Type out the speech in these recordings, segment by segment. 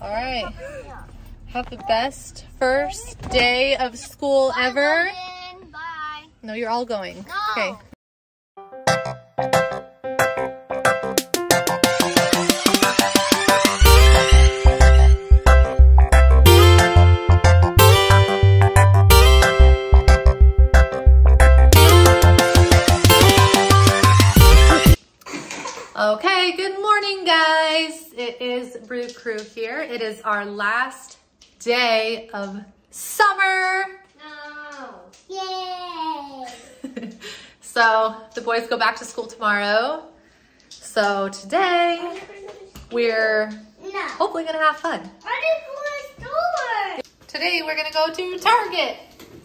All right. Have the best first day of school ever. Bye. No, you're all going. No. Okay. Okay, Crew here. It is our last day of summer. No. Yay. so the boys go back to school tomorrow. So today we're No. hopefully gonna have fun. I didn't go to store. Today we're gonna go to Target.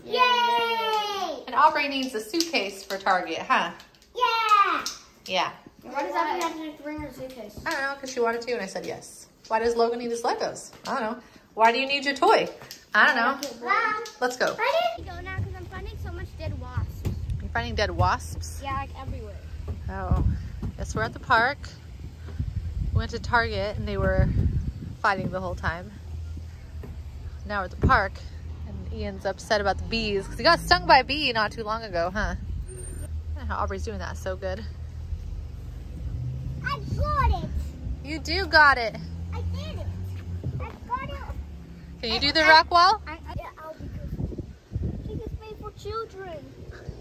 Yay. And Aubree needs a suitcase for Target, huh? Yeah. Yeah. Why does that have to bring her suitcase? I don't know, because she wanted to and I said yes. Why does Logan need his Legos? I don't know. Why do you need your toy? I don't know. Mom. Let's go. I didn't go now because I'm finding so much dead wasps. You're finding dead wasps? Yeah, like everywhere. Oh, yes, we're at the park. We went to Target and they were fighting the whole time. Now we're at the park and Ian's upset about the bees because he got stung by a bee not too long ago, huh? I don't know how Aubree's doing that so good. I got it. You do got it. I did it. I got it. Can you do the rock wall? I, I, yeah, I'll be good. I think it's made for children.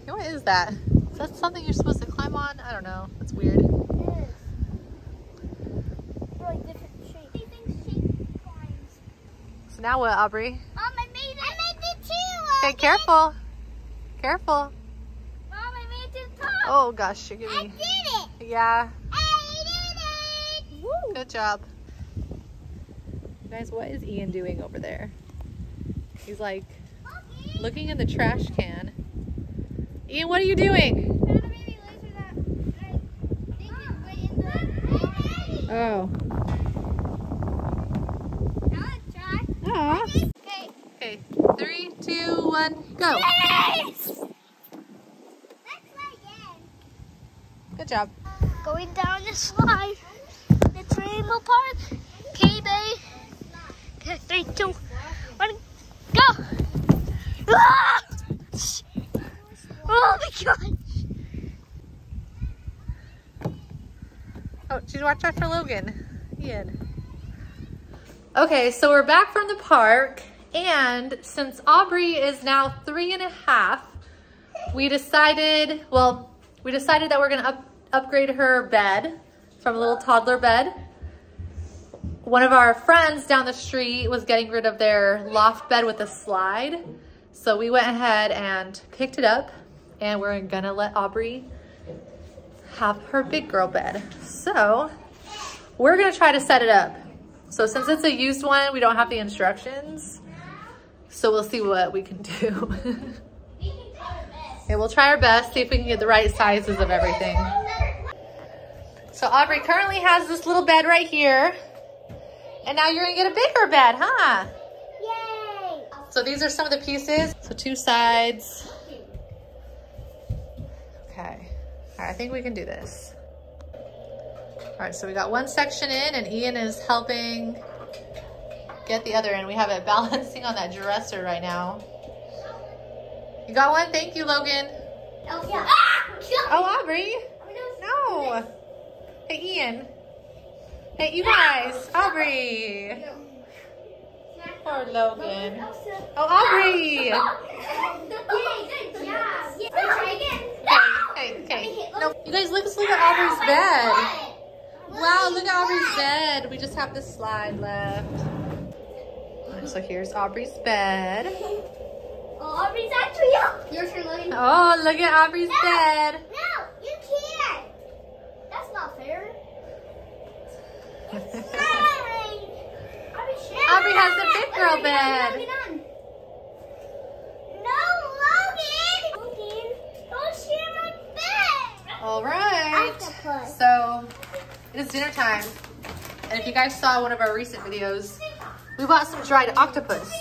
What is that? Is that something you're supposed to climb on? I don't know. That's weird. Yes. They're like different things shape. So now what, Aubree? Mom, I made it. I made it too. Okay, careful. Careful. Mom, I made it top. Oh gosh, you're I giving did it. Yeah, I did it. Woo. good job. Guys, what is Ian doing over there? He's like looking in the trash can. Ian, what are you doing? Oh. Okay. Three, two, one, go. Yes. Good job. Going down the slide. It's Rainbow Park. Babe. Okay, three, two, one, go. Ah! Oh my god. Oh, she's watch out for Logan. Ian. Okay, so we're back from the park, and since Aubree is now three and a half, we decided, well, we decided that we're gonna up, upgrade her bed from a little toddler bed. One of our friends down the street was getting rid of their loft bed with a slide. So we went ahead and picked it up and we're gonna let Aubree have her big girl bed. So we're gonna try to set it up. So since it's a used one, we don't have the instructions. So we'll see what we can do. and we'll try our best, see if we can get the right sizes of everything. So Aubree currently has this little bed right here. And now you're gonna get a bigger bed, huh? Yay. So these are some of the pieces. So two sides. Okay. All right, I think we can do this. All right, so we got one section in and Ian is helping get the other in. We have it balancing on that dresser right now. You got one? Thank you, Logan. Oh, yeah. Ah! Oh, Aubree. No. Hey, Ian. Hey, you guys. Aubree. Poor Logan. Oh, Aubree. Yay, good job. Yeah. Try. Okay, okay. No, you guys, look, look at Aubree's bed. Wow, look at Aubree's bed. We just have the slide left. So here's Aubree's bed. Oh, Aubree's actually up. Your turn, Logan. Oh, look at Aubree's bed. No, you can't. That's not fair. Fine. Aubree has the big girl bed. No, Logan. Logan, don't share my bed. All right. Octopus. So it is dinner time. And if you guys saw one of our recent videos, we bought some dried octopus.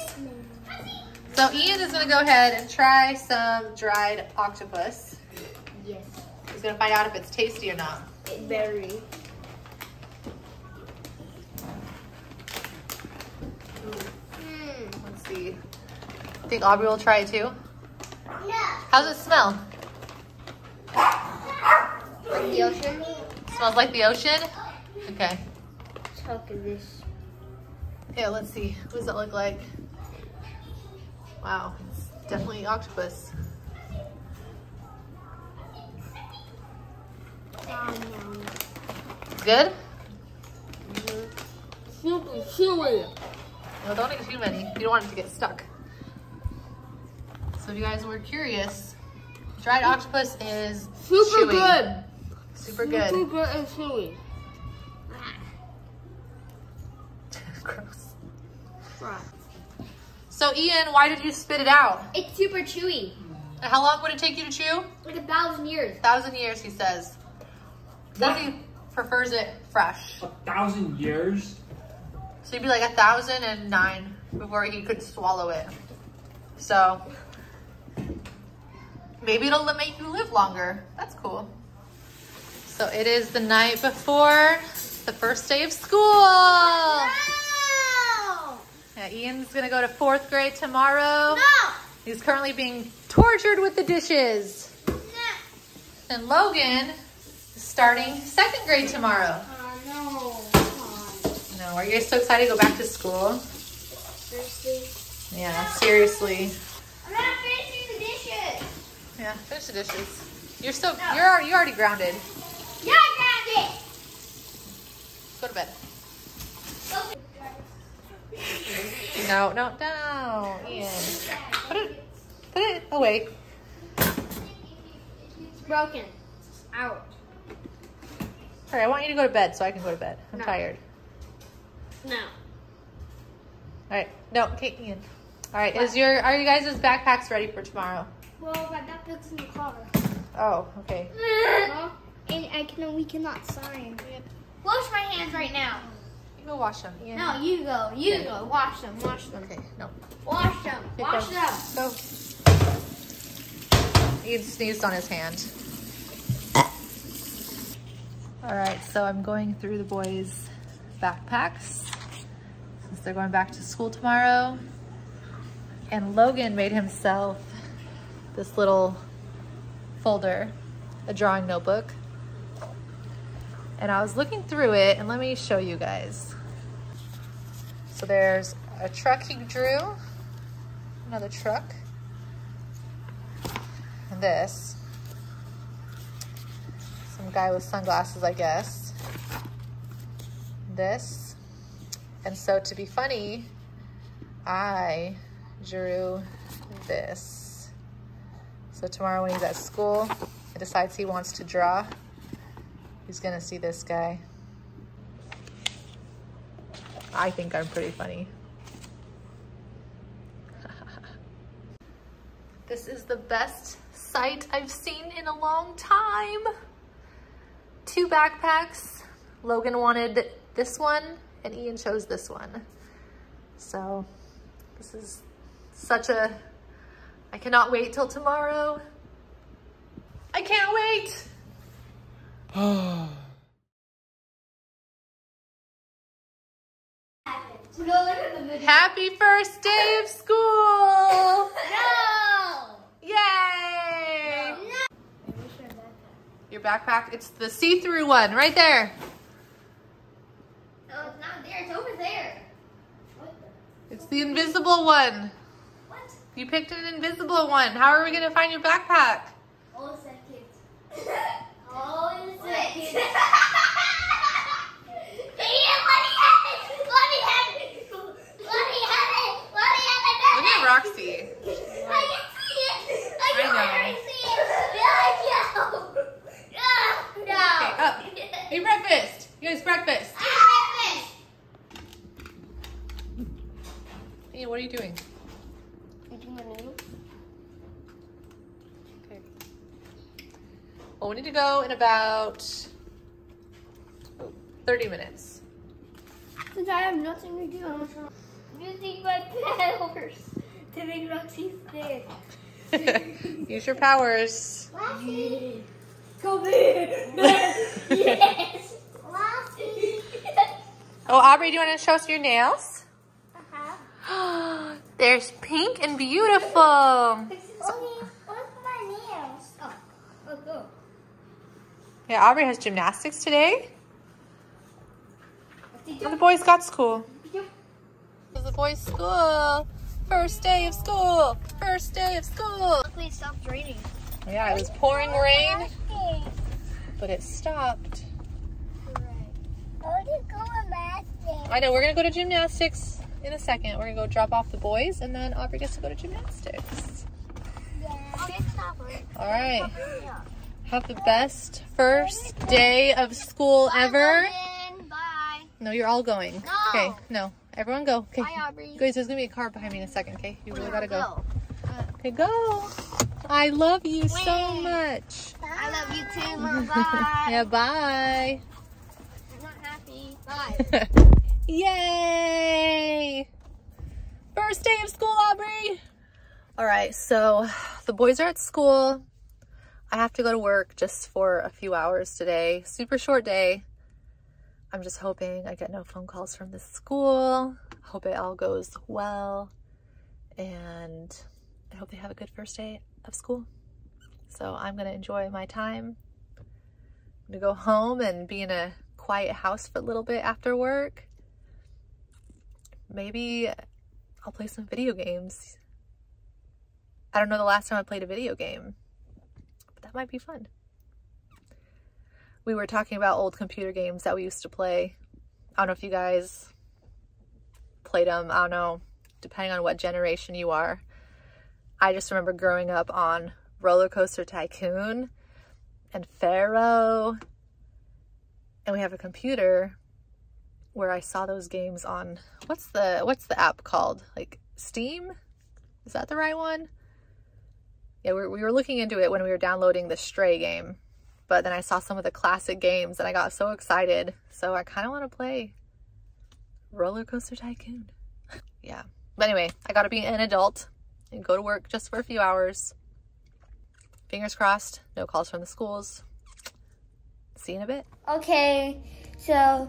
So Ian is gonna go ahead and try some dried octopus. Yes. He's gonna find out if it's tasty or not. Very. See. Think Aubree will try it too? No. How's it smell? Like the ocean? Smells like the ocean? Okay. Chunk of this. Yeah, let's see. What does that look like? Wow, it's definitely octopus. Good? Mm-hmm. Super chewy. No, don't eat too many. You don't want it to get stuck. So if you guys were curious, dried octopus is Super chewy. good. Super good. Super good and chewy. Gross. Right. So Ian, why did you spit it out? It's super chewy. And how long would it take you to chew? Like a thousand years. A thousand years, he says. What if he prefers it fresh? A thousand years? So he'd be like a thousand and nine before he could swallow it. So maybe it'll make you live longer. That's cool. So it is the night before the first day of school. No! Yeah, Ian's gonna go to fourth grade tomorrow. No! He's currently being tortured with the dishes. No. And Logan is starting second grade tomorrow. No, are you guys so excited to go back to school? Seriously? Yeah, seriously. I'm not finishing the dishes. Yeah, finish the dishes. You're so you're already, you're already grounded. Yeah, I got it. Go to bed. No, no, no, Ian. Put it, put it away. It's broken. Out. All right, I want you to go to bed so I can go to bed. I'm No. tired. No. All right, no, okay, Ian. All right, is your are you guys' backpacks ready for tomorrow? Well, but that fits in the car. Oh, okay. and I can. We cannot sign. Wash my hands right now. You go wash them, Ian. No, you go. You go. Wash them. Wash them. Okay, no. Wash them. Okay, Wash go. them. Go. Ian sneezed on his hand. All right, so I'm going through the boys' backpacks since they're going back to school tomorrow. And Logan made himself this little folder, a drawing notebook. And I was looking through it, and let me show you guys. So there's a truck he drew, another truck, and this. Some guy with sunglasses, I guess. This. And so to be funny, I drew this. So tomorrow when he's at school and decides he wants to draw, he's gonna see this guy. I think I'm pretty funny. This is the best sight I've seen in a long time. Two backpacks. Logan wanted this one and Ian chose this one. So this is such a, I cannot wait till tomorrow. I can't wait. Happy first day of school. No. Yay. Your backpack, it's the see-through one right there. No, it's not there. It's over there. What? It's the invisible one. What? You picked an invisible one. How are we gonna find your backpack? All seconds. All seconds. Look at Roxy. I know. I can see it. I know. No. Okay, up. Hey, breakfast. You guys, breakfast. Hey, what are you doing? Okay. Well, we need to go in about oh, 30 minutes. Since I have nothing to do, I'm using my powers to make Roxy sick. Use your powers. Lassie, come here. yes. Lassie. Oh, Aubree, do you want to show us your nails? There's pink and beautiful. Only, only my nails. Oh, oh, go. Yeah, Aubree has gymnastics today. And the boys got school. The boys' school. First day of school. First day of school. Please stop raining. Yeah, it was pouring rain, but it stopped. I know, we're gonna go to gymnastics in a second. We're gonna go drop off the boys and then Aubree gets to go to gymnastics. All right. Have the best first day of school ever. Bye. No, you're all going. No. Okay, no. Everyone go. Okay. Bye, Aubree. Guys, there's gonna be a car behind me in a second, okay? You really gotta go. Okay, go. I love you so much. I love you too. Bye. Yeah, bye. I'm not happy. Bye. Yay! First day of school, Aubree. All right, so the boys are at school. I have to go to work just for a few hours today. Super short day. I'm just hoping I get no phone calls from the school. Hope it all goes well. And I hope they have a good first day of school. So I'm to enjoy my time. I'm to go home and be in a quiet house for a little bit after work. Maybe I'll play some video games. I don't know the last time I played a video game, but that might be fun. We were talking about old computer games that we used to play. I don't know if you guys played them. I don't know, depending on what generation you are. I just remember growing up on Roller Coaster Tycoon and Pharaoh. And we have a computer where I saw those games on what's the what's the app called? Like Steam? Is that the right one? Yeah, we, we were looking into it when we were downloading the Stray game, but then I saw some of the classic games and I got so excited. So I kind of want to play Roller Coaster Tycoon. yeah. But anyway, I got to be an adult and go to work just for a few hours. Fingers crossed, no calls from the schools. See you in a bit. Okay, so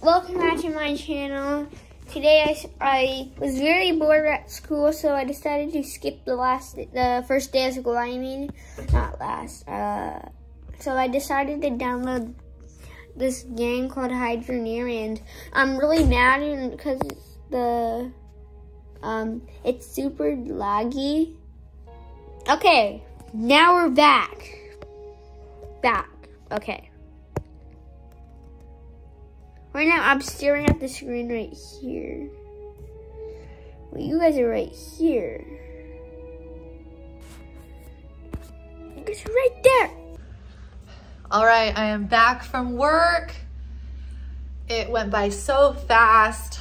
welcome back to my channel. Today I, I was very bored at school, so I decided to skip the last, the first day of school. I mean, not last. Uh, so I decided to download this game called Hydroneer, and I'm really mad because the um it's super laggy. Okay, now we're back. Back. Okay. Right now, I'm staring at the screen right here. Well, you guys are right here. You guys are right there. All right, I am back from work. It went by so fast.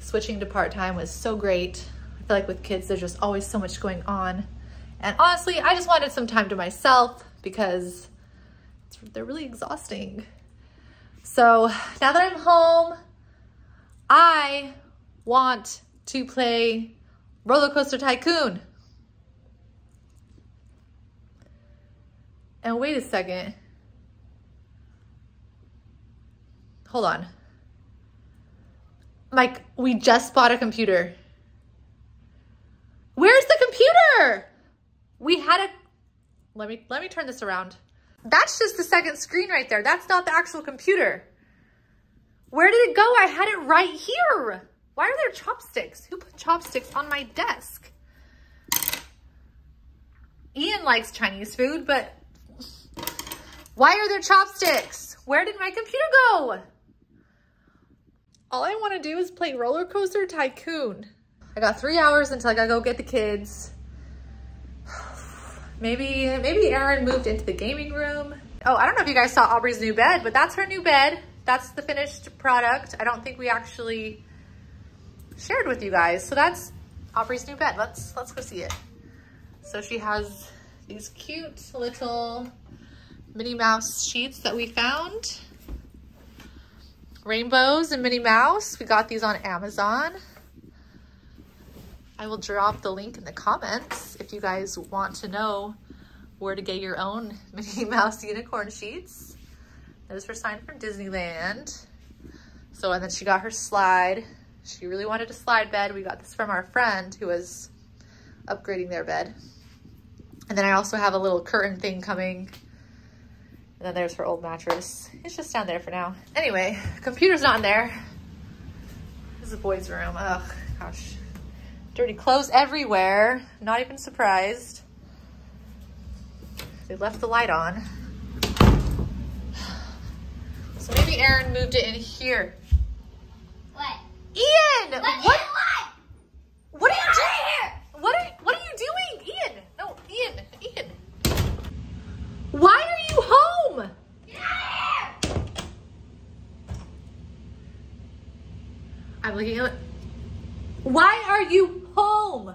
Switching to part-time was so great. I feel like with kids, there's just always so much going on. And honestly, I just wanted some time to myself because they're really exhausting. So now that I'm home, I want to play Roller Coaster Tycoon. And wait a second. Hold on. Mike, we just bought a computer. Where's the computer? We had a Let me let me turn this around. That's just the second screen right there. That's not the actual computer. Where did it go? I had it right here. Why are there chopsticks? Who put chopsticks on my desk? Ian likes Chinese food, but why are there chopsticks? Where did my computer go? All I want to do is play Roller Coaster Tycoon. I got three hours until I gotta go get the kids. Maybe, maybe Aaron moved into the gaming room. Oh, I don't know if you guys saw Aubree's new bed, but that's her new bed. That's the finished product. I don't think we actually shared with you guys. So that's Aubree's new bed. Let's, let's go see it. So she has these cute little Minnie Mouse sheets that we found. Rainbows and Minnie Mouse. We got these on Amazon. I will drop the link in the comments if you guys want to know where to get your own Minnie Mouse unicorn sheets. Those were signed from Disneyland. So, and then she got her slide She really wanted a slide bed. We got this from our friend who was upgrading their bed. And then I also have a little curtain thing coming. And then there's her old mattress. It's just down there for now. Anyway, computer's not in there. This is the boys' room. Ugh, gosh. Dirty clothes everywhere. Not even surprised. They left the light on. So maybe Aaron moved it in here. What? Ian! What? What? What are you doing? What are What are you doing, Ian? No, Ian, Ian. Why are you home? Get out of here! I'm looking at. Why are you home?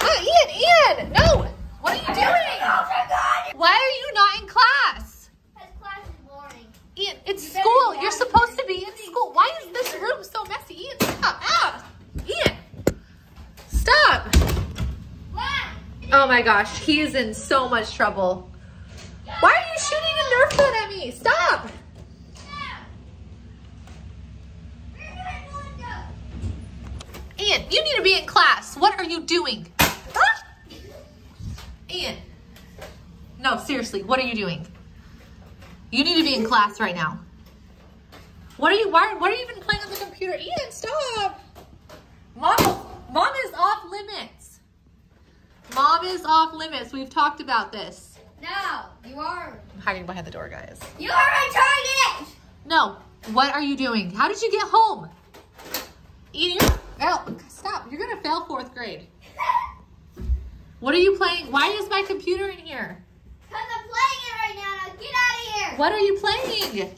Oh, Ian, Ian, no! What are you doing? Oh my god! Why are you not in class? This class is boring. Ian, it's better school. You're supposed to be in school. Why is this room so messy? Ian, stop. Ah! Ian, stop. What? Oh my gosh, he is in so much trouble. Why are you shooting a Nerf gun at me? Stop! Ian, you need to be in class. What are you doing? Ah! Ian. No, seriously, what are you doing? You need to be in class right now. What are you, why, what are you even playing on the computer? Ian, stop! Mom, mom is off limits. Mom is off limits. We've talked about this. No, you are. I'm hiding behind the door, guys. You are my target! No. What are you doing? How did you get home? Ian, stop. You're going to fail fourth grade. What are you playing? Why is my computer in here? Because I'm playing it right now. Get out of here. What are you playing?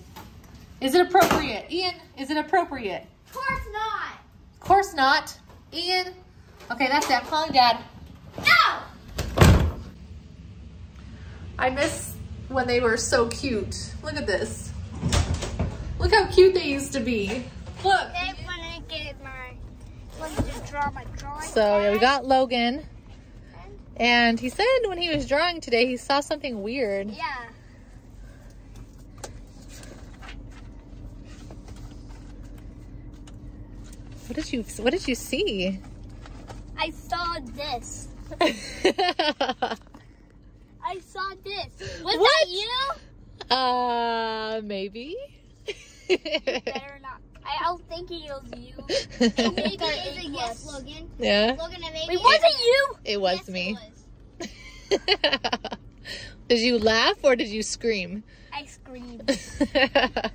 Is it appropriate? Ian, is it appropriate? Of course not. Of course not. Ian. Okay, that's it. I'm calling dad. No! I miss when they were so cute. Look at this. Look how cute they used to be. Look. Okay, when I get my, let me just draw my drawing. So yeah, we got Logan. And he said when he was drawing today, he saw something weird. Yeah. What did you What did you see? I saw this. I saw this. Was What? that you? uh, maybe. Better not. I, I was thinking it was you. Maybe it is a yes, Logan. yeah, Logan, and maybe. It wasn't you. it was Yes, me. It was. did you laugh or did you scream? I screamed.